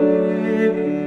baby.